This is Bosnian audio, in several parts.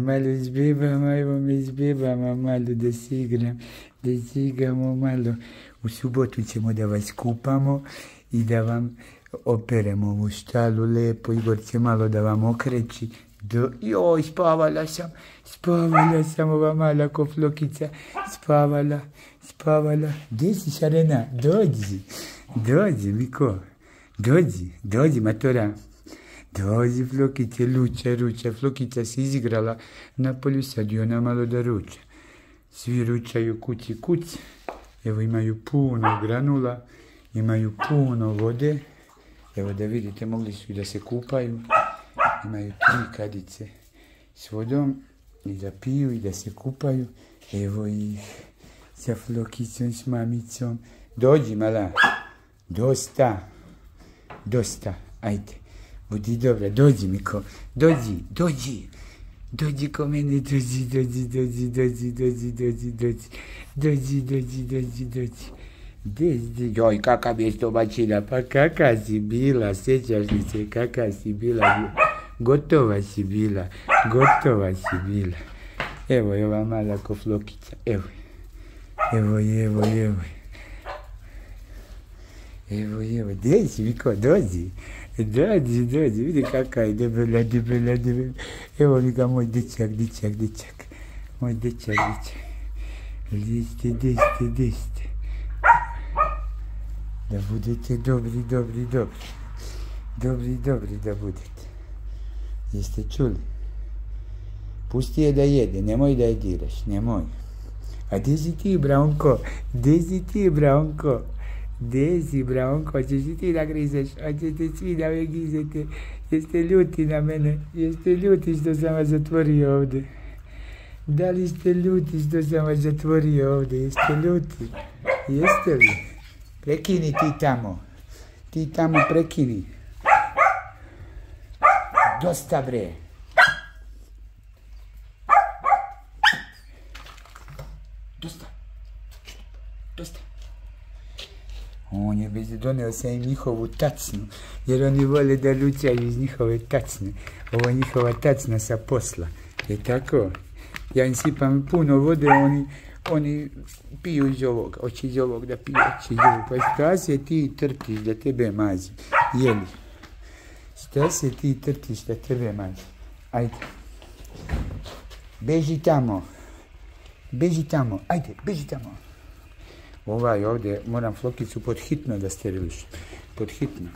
Malo s evo me s malo da si igram, da si igramo malo. U subotu ćemo da vas kupamo i da vam operemo ovu štalu lepo. Igor će malo da vam okreći. Do... Joj, spavala sam, spavala sam ova mala koflokica, spavala, spavala. Gdje si Šarena? Dođi, dođi, Miko, dođi, dođi, matora. Dođi, Flokice, luča, Ruče, Flokica se izigrala na polju, sad i ona malo da ruče. Svi ručaju kući kuć. Evo imaju puno granula, imaju puno vode. Evo da vidite, mogli su i da se kupaju. Imaju tri kadice s vodom i da piju i da se kupaju. Evo ih sa Flokicom, s mamicom. Dođi, mala. Dosta. Dosta. Ajde. Budi dobra, dođi Miko, dođi, dođi. Dođi ko mene, dođi, dođi, dođi, dođi, dođi, dođi, dođi, dođi, dođi, dođi, dođi. Dođi, joj, kaka bi je to bačila, pa kaka si bila, sjećaš li se kaka si bila, gotova si bila, gotova si bila. Evo je ova mala koflokica, evo je, evo je, evo je, evo je. Evo je, evo, gdje si Miko, dođi. E, dođi, dođi, vidi kakva je debela, debela, debela. Evo li ga moj dečak, dečak, dečak. Moj dečak, dečak. Gdje ste, gdje ste, gdje ste? Da budete dobri, dobri, dobri. Dobri, dobri da budete. Jeste čuli? Pusti je da jede, nemoj da je diraš, nemoj. A gdje si ti, Branko? Gdje si ti, Branko? Gde si, Branko? Hoćeš i ti da grizeš? Hoćete svi da me grizete? Jeste ljuti na mene? Jeste ljuti što sam vas zatvorio ovde? Da li ste ljuti što sam vas zatvorio ovde? Jeste ljuti? Jeste li? Prekini ti tamo. Ti tamo prekini. Dosta bre. Dosta. Dosta. On je bez donio sam im njihovu tacnu, jer oni vole da lučaju iz njihove tacne. Ovo je njihova tacna sa posla. Je tako? Ja im sipam puno vode, oni, oni piju iz ovoga. oći iz ovog da piju, oći iz ovog. Pa šta se ti trtiš da tebe mazi? Jeli? Šta se ti trtiš da tebe mazi? Ajde. Beži tamo. Beži tamo. Ajde, beži tamo ovaj ovdje, moram flokicu pod hitno da sterilišem. Pod hitno.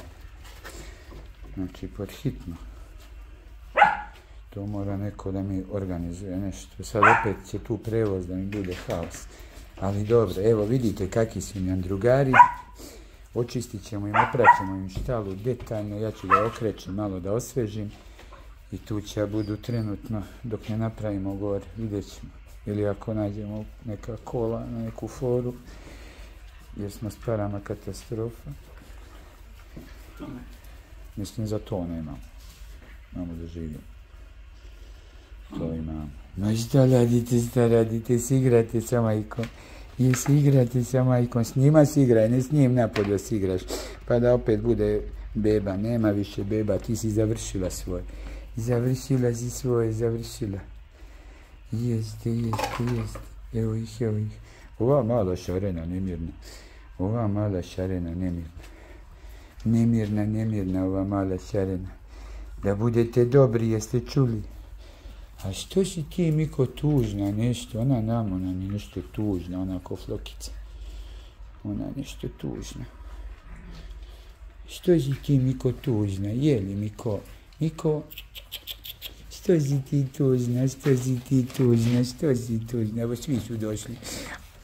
Znači, pod hitno. To mora neko da mi organizuje nešto. Sad opet će tu prevoz da mi bude haos. Ali dobro, evo vidite kakvi su mi drugari. Očistit ćemo im, opraćemo im štalu detaljno. Ja ću da okrećem, malo da osvežim. I tu će budu trenutno, dok ne napravimo gore, vidjet ćemo. Ili ako nađemo neka kola na neku foru jer smo s parama katastrofa. Mislim, za to nemam. Imamo da živim. To imam. No što radite, što radite, si igrate sa majkom. I si igrate sa majkom, s njima si igraj, ne s njim napolje da si igraš. Pa da opet bude beba, nema više beba, ti si završila svoje. Završila si svoje, završila. Jeste, jeste, jeste. Evo ih, evo ih. Ova mala šarena, nemirna. Ova mala šarena, nemirna. Nemirna, nemirna ova mala šarena. Da budete dobri, jeste čuli? A što si ti, Miko, tužna nešto? Ona nam, ona mi nešto tužna, ona ko flokica. Ona nešto tužna. Što si ti, Miko, tužna? Jeli, Miko? Miko, što si ti tužna? Što si ti tužna? Što si tužna? Evo, svi su došli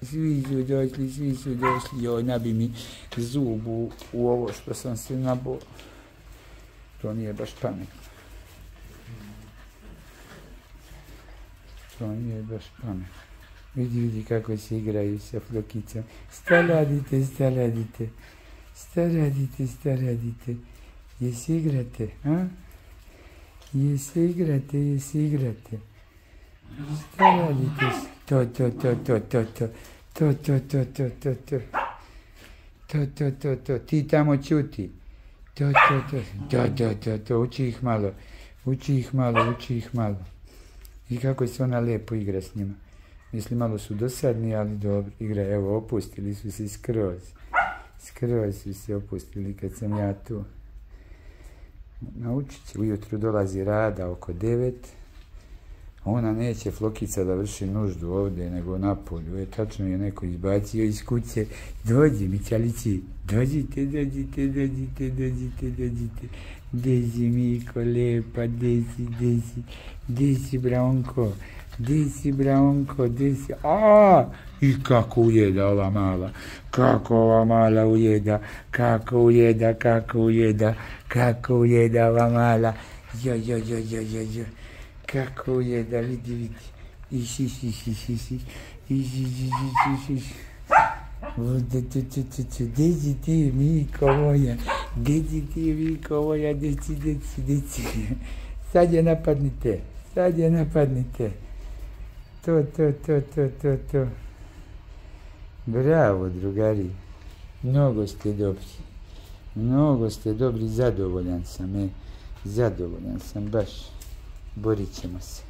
svi su došli, svi su došli, joj, nabi mi zubu u, ovo što sam se nabo. To nije baš pametno. To nije baš pametno. Vidi, vidi kako se igraju sa flokicom. Šta radite, šta radite? Šta radite, šta radite? Jesi igrate, a? Jesi igrate, jesi igrate? Šta radite? To, to, to, to, to, to. To, to, to, to, to, to. To, to, to, to. Ti tamo čuti. To, to, to. To, to, to, to. Uči ih malo. Uči ih malo, uči ih malo. I kako se ona lepo igra s njima. Mislim, malo su dosadni, ali dobro igra. Evo, opustili su se skroz. Skroz su se opustili kad sam ja tu. Naučit će, ujutru dolazi rada oko devet. Ona neće flokica da vrši nuždu ovdje, nego na polju. E, tačno je neko izbacio iz kuće. Dođi mi, čalici. Dođite, dođite, dođite, dođite, dođite. Dezi Miko, lepa, desi, desi. Desi, Braunko. Desi, Braunko, desi. A, i kako ujeda ova mala. Kako ova mala ujeda. Kako ujeda, kako ujeda. Kako ujeda ova mala. Jo, jo, jo, jo, jo, jo kako je da vidi, vidi. Iš, iš, iš, iš, iš, iš, iš, iš, iš, iš, iš, iš. Deci ti, Miko moja, deci ti, Miko moja, deci, deci, deci. Sad je napadnite, sad je napadnite. To, to, to, to, to, to. Bravo, drugari. Mnogo ste dobri. Mnogo ste dobri, zadovoljan sam, e. Zadovoljan sam, baš borit ćemo se.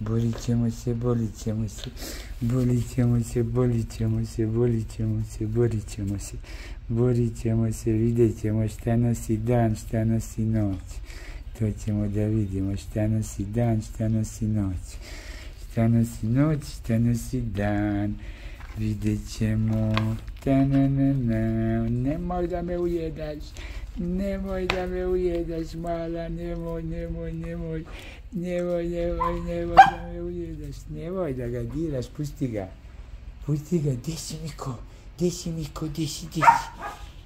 Borit ćemo se, borit ćemo se, borit ćemo se, borit ćemo se, borit ćemo se, borit ćemo se, borit ćemo se, vidjet ćemo šta nosi dan, šta nosi noć. To ćemo da vidimo šta nosi dan, šta nosi noć. Šta nosi noć, šta nosi dan. Vidjet ćemo, ta na na na, nemoj da me ujedaš. Nemoj da me ujedaš, mala, nemoj, nemoj, nemoj, nemoj, nemoj, nemoj da me ujedaš, nemoj da ga diraš, pusti ga, pusti ga, gdje si Miko, gdje si Miko, gdje si, gdje si,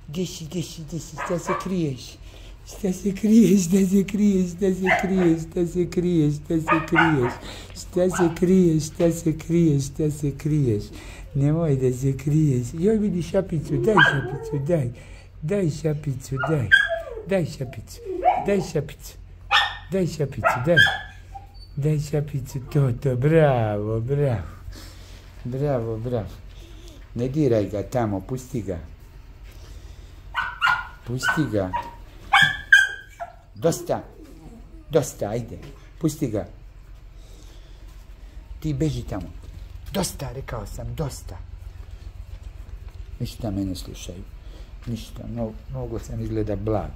gdje si, gdje si, gdje si, šta se kriješ, šta se kriješ, šta se kriješ, šta se kriješ, šta se kriješ, šta se kriješ, šta se kriješ, šta se kriješ, šta se kriješ, nemoj da se kriješ, joj vidi šapicu, daj šapicu, daj, Daj šapicu, daj. Daj šapicu. Daj šapicu. Daj šapicu, daj. Daj šapicu, to, to, bravo, bravo. Bravo, bravo. Ne diraj ga tamo, pusti ga. Pusti ga. Dosta. Dosta, ajde. Pusti ga. Ti beži tamo. Dosta, rekao sam, dosta. Ništa mene slušaju ništa, no, mnogo sam izgleda blag.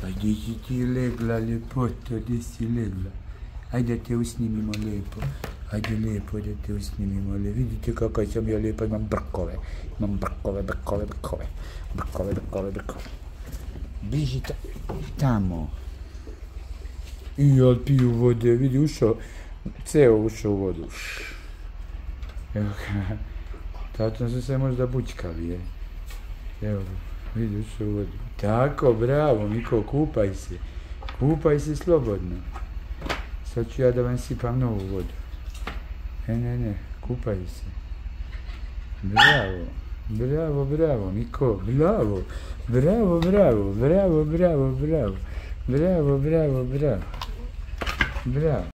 Pa gdje si ti legla, ljepoto, gdje si legla? Ajde da te usnimimo lepo. Ajde lepo da te usnimimo lepo. Vidite kako sam ja lepo, imam brkove. Imam brkove, brkove, brkove. Brkove, brkove, brkove. Biži ta, tamo. I ja piju vode, vidi, ušao, ceo ušao u vodu. Evo ga. Tato se se možda bučkali, je. Evo, vidi se u vodu. Tako, bravo, Miko, kupaj se. Kupaj se slobodno. Sad ću ja da vam sipam novu vodu. Ne, ne, ne, kupaj se. Bravo, bravo, bravo, Miko, bravo. Bravo, bravo, bravo, bravo, bravo. Bravo, bravo, bravo. Bravo.